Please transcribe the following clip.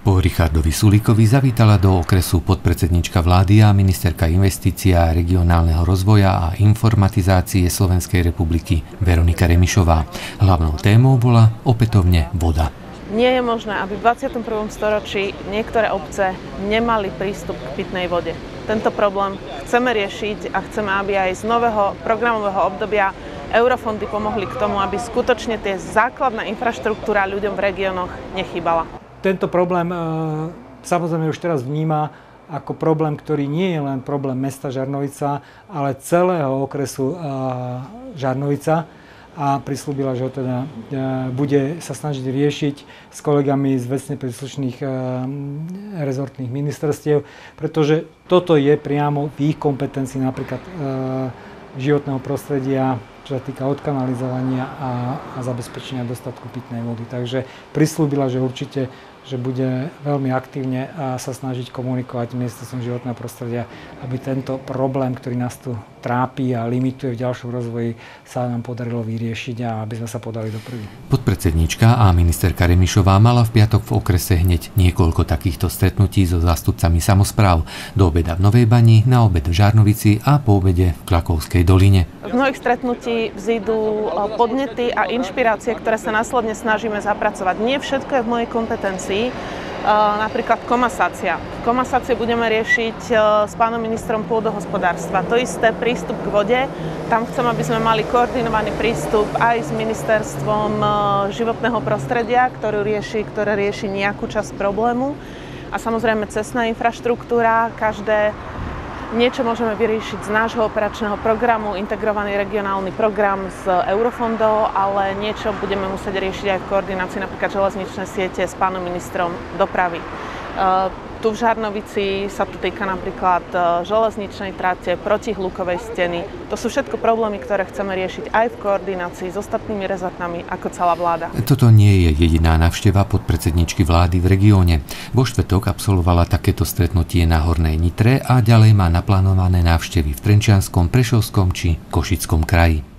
Po Richardovi Sulíkovi zavítala do okresu podpredsednička vlády a ministerka investícia, regionálneho rozvoja a informatizácie Slovenskej republiky Veronika Remišová. Hlavnou témou bola opätovne voda. Nie je možné, aby v 21. storočí niektoré obce nemali prístup k pitnej vode. Tento problém chceme riešiť a chceme, aby aj z nového programového obdobia eurofondy pomohli k tomu, aby skutočne tie základná infraštruktúra ľuďom v regiónoch nechýbala. Tento problém e, samozrejme už teraz vníma ako problém, ktorý nie je len problém mesta Žarnovica, ale celého okresu e, Žarnovica. A prislúbila, že ho teda e, bude sa snažiť riešiť s kolegami z vecne príslušných rezortných ministerstiev, pretože toto je priamo v ich kompetencii napríklad životného prostredia, čo sa týka odkanalizovania a, a zabezpečenia dostatku pitnej vody. Takže prislúbila, že určite že bude veľmi aktívne sa snažiť komunikovať s ministerstvom životného prostredia, aby tento problém, ktorý nás tu trápi a limituje v ďalšom rozvoji, sa nám podarilo vyriešiť a aby sme sa podali do prvý. Podpredsednička a ministerka Remišová mala v piatok v okrese hneď niekoľko takýchto stretnutí so zástupcami samozpráv. Do obeda v Novej Bani, na obed v Žarnovici a po obede v Klakovskej doline. V mnohých stretnutí vzídu e, podnety a inšpirácie, ktoré sa následne snažíme zapracovať. Nie všetko je v mojej kompetencii, napríklad komasácia. Komasáciu budeme riešiť s pánom ministrom pôdohospodárstva. To isté prístup k vode. Tam chcem, aby sme mali koordinovaný prístup aj s ministerstvom životného prostredia, ktorú rieši, ktoré rieši nejakú časť problému. A samozrejme cestná infraštruktúra, každé Niečo môžeme vyriešiť z nášho operačného programu, integrovaný regionálny program z eurofondov, ale niečo budeme musieť riešiť aj v koordinácii napríklad železničné siete s pánom ministrom dopravy. Tu v Žarnovici sa to týka napríklad e, železničnej trate, protihlukovej steny. To sú všetko problémy, ktoré chceme riešiť aj v koordinácii s ostatnými rezortami ako celá vláda. Toto nie je jediná návšteva podpredsedničky vlády v regióne. Vo štvrtok absolvovala takéto stretnutie na Hornej Nitre a ďalej má naplánované návštevy v Trenčianskom, Prešovskom či Košickom kraji.